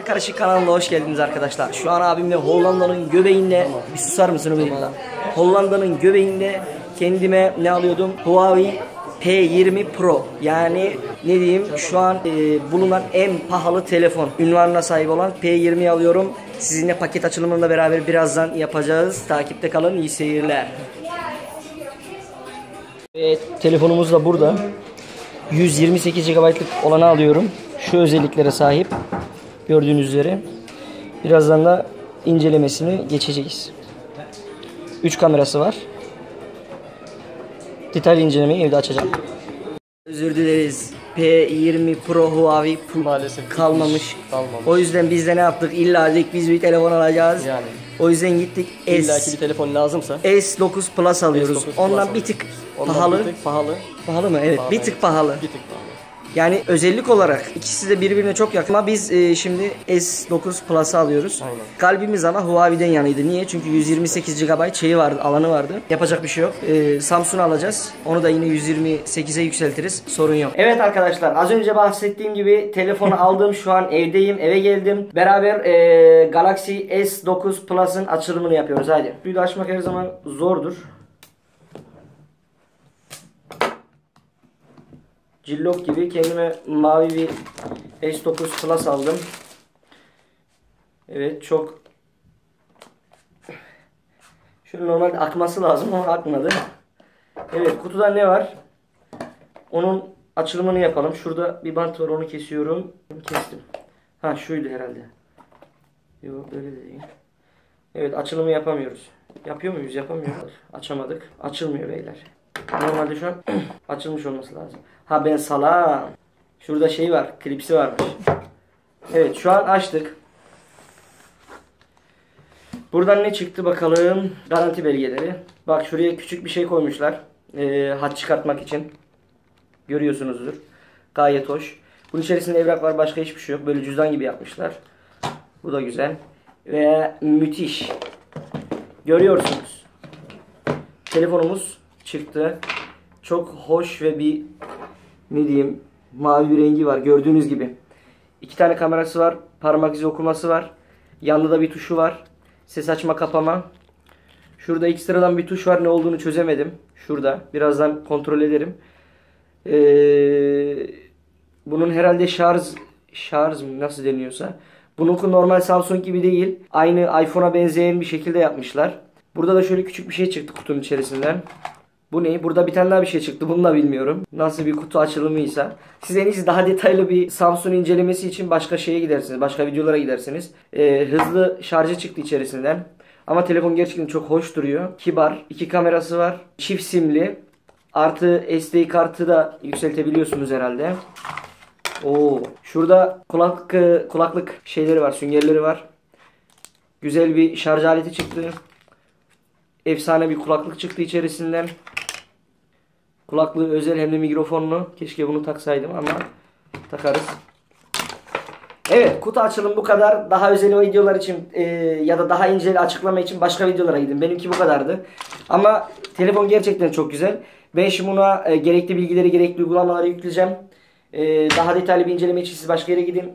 Karışık kanalına hoş geldiniz arkadaşlar. Şu an abimle Hollanda'nın göbeğinde bir susar mısın Ömer'im? Hollanda'nın göbeğinde kendime ne alıyordum? Huawei P20 Pro. Yani ne diyeyim şu an e, bulunan en pahalı telefon. Ünvanına sahip olan P20'yi alıyorum. Sizinle paket açılımında beraber birazdan yapacağız. Takipte kalın. İyi seyirler. Evet, telefonumuz da burada. 128 GB'lık olanı alıyorum. Şu özelliklere sahip. Gördüğünüz üzere. Birazdan da incelemesini geçeceğiz. 3 kamerası var. Detaylı incelemeyi evde açacağım. Özür dileriz. P20 Pro Huawei Maalesef kalmamış. Kalmamış. O yüzden biz de ne yaptık? İlla dedik biz bir telefon alacağız. Yani. O yüzden gittik İlla ki bir telefon lazımsa S9 Plus alıyoruz. S9 Plus Ondan bir alıyoruz. tık ondan pahalı. bir tık pahalı. Pahalı mı? Evet, Pahalı, bir evet. tık pahalı. Bir tık pahalı. Yani özellik olarak ikisi de birbirine çok yakın ama biz e, şimdi S9 Plus'ı alıyoruz. Aynen. Kalbimiz ama Huawei'den yanıydı. Niye? Çünkü 128 GB şeyi vardı, alanı vardı. Yapacak bir şey yok. E, Samsung alacağız. Onu da yine 128'e yükseltiriz. Sorun yok. Evet arkadaşlar az önce bahsettiğim gibi telefonu aldım. Şu an evdeyim. Eve geldim. Beraber e, Galaxy S9 Plus'ın açılımını yapıyoruz. Haydi. Suyu da açmak her zaman zordur. Cillok gibi kendime mavi bir S9 Plus aldım. Evet çok Şöyle normalde akması lazım ama akmadı. Evet kutuda ne var? Onun açılımını yapalım. Şurada bir bant var onu kesiyorum. Kestim. Ha şuydu herhalde. Yok öyle de değil. Evet açılımı yapamıyoruz. Yapıyor muyuz? Yapamıyoruz. Açamadık. Açılmıyor beyler. Normalde şu an açılmış olması lazım. Ha ben salam. Şurada şey var. Klipsi varmış. Evet şu an açtık. Buradan ne çıktı bakalım. Garanti belgeleri. Bak şuraya küçük bir şey koymuşlar. Ee, hat çıkartmak için. Görüyorsunuzdur. Gayet hoş. Bunun içerisinde evrak var. Başka hiçbir şey yok. Böyle cüzdan gibi yapmışlar. Bu da güzel. Ve müthiş. Görüyorsunuz. Telefonumuz çıktı. Çok hoş ve bir ne diyeyim mavi bir rengi var gördüğünüz gibi. İki tane kamerası var. Parmak izi okuması var. Yanında da bir tuşu var. Ses açma kapama. Şurada ekstradan bir tuş var. Ne olduğunu çözemedim. Şurada. Birazdan kontrol ederim. Ee, bunun herhalde şarj şarj mı nasıl deniyorsa. Bununki normal Samsung gibi değil. Aynı iPhone'a benzeyen bir şekilde yapmışlar. Burada da şöyle küçük bir şey çıktı kutunun içerisinden. Bu ne? Burada bir tane daha bir şey çıktı. Bunu da bilmiyorum. Nasıl bir kutu açılımıysa. Siz en iyisi daha detaylı bir Samsung incelemesi için başka şeye gidersiniz. Başka videolara gidersiniz. Ee, hızlı şarjı çıktı içerisinden. Ama telefon gerçekten çok hoş duruyor. Kibar. iki kamerası var. Çift simli. Artı SD kartı da yükseltebiliyorsunuz herhalde. Oo. Şurada kulak kulaklık şeyleri var, süngerleri var. Güzel bir şarj aleti çıktı. Efsane bir kulaklık çıktı içerisinden. Kulaklığı özel hem de mikrofonlu. Keşke bunu taksaydım ama takarız. Evet kutu açılım bu kadar. Daha özel videolar için e, ya da daha inceli açıklama için başka videolara gidin. Benimki bu kadardı. Ama telefon gerçekten çok güzel. Ben şimdi buna e, gerekli bilgileri, gerekli uygulamaları yükleyeceğim. E, daha detaylı bir inceleme için siz başka yere gidin.